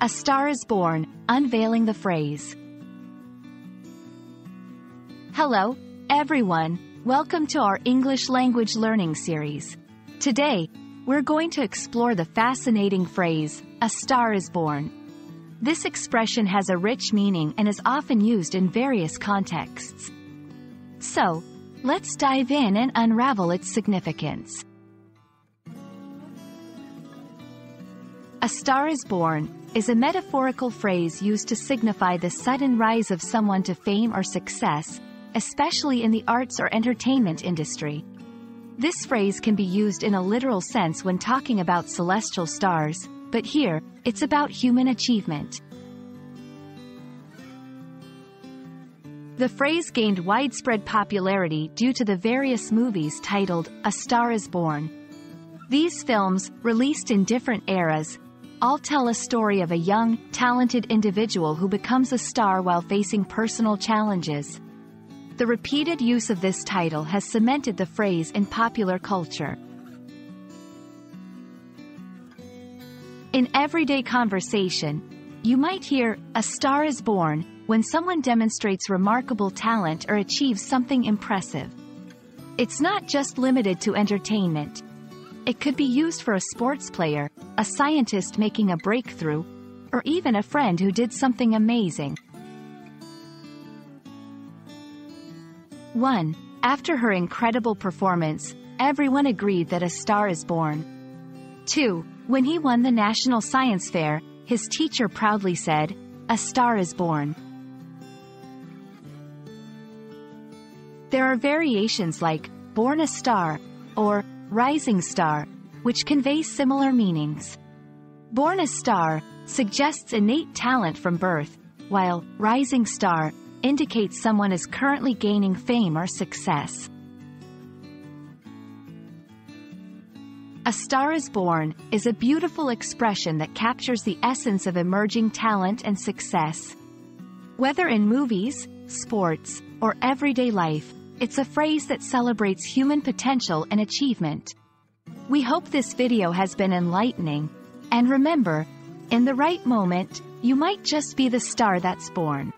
A Star is Born, unveiling the phrase. Hello, everyone. Welcome to our English language learning series. Today, we're going to explore the fascinating phrase, a star is born. This expression has a rich meaning and is often used in various contexts. So, let's dive in and unravel its significance. A star is born is a metaphorical phrase used to signify the sudden rise of someone to fame or success, especially in the arts or entertainment industry. This phrase can be used in a literal sense when talking about celestial stars, but here, it's about human achievement. The phrase gained widespread popularity due to the various movies titled A Star is Born. These films, released in different eras, all tell a story of a young, talented individual who becomes a star while facing personal challenges. The repeated use of this title has cemented the phrase in popular culture. In everyday conversation, you might hear, a star is born, when someone demonstrates remarkable talent or achieves something impressive. It's not just limited to entertainment. It could be used for a sports player, a scientist making a breakthrough, or even a friend who did something amazing. 1. After her incredible performance, everyone agreed that a star is born. 2. When he won the National Science Fair, his teacher proudly said, A star is born. There are variations like, born a star, or rising star, which convey similar meanings. Born a star suggests innate talent from birth, while rising star indicates someone is currently gaining fame or success. A Star is Born is a beautiful expression that captures the essence of emerging talent and success. Whether in movies, sports, or everyday life, it's a phrase that celebrates human potential and achievement. We hope this video has been enlightening. And remember, in the right moment, you might just be the star that's born.